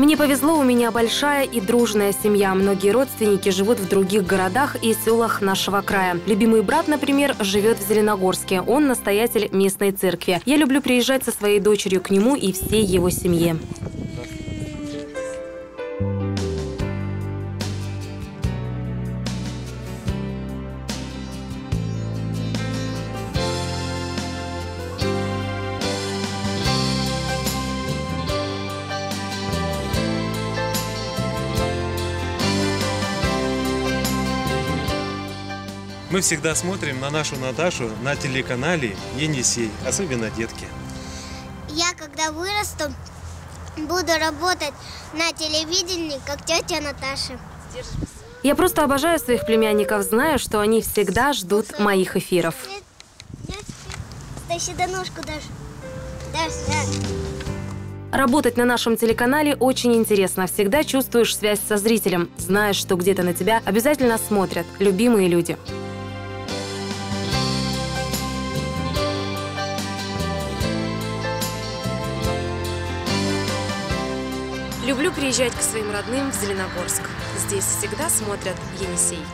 Мне повезло, у меня большая и дружная семья. Многие родственники живут в других городах и селах нашего края. Любимый брат, например, живет в Зеленогорске. Он настоятель местной церкви. Я люблю приезжать со своей дочерью к нему и всей его семье. Мы всегда смотрим на нашу Наташу на телеканале Енисей, особенно детки. Я, когда вырасту, буду работать на телевидении, как тетя Наташа. Я просто обожаю своих племянников, знаю, что они всегда ждут моих эфиров. Ножку. Работать на нашем телеканале очень интересно. Всегда чувствуешь связь со зрителем. Знаешь, что где-то на тебя обязательно смотрят любимые люди. Люблю приезжать к своим родным в Зеленогорск. Здесь всегда смотрят Енисей.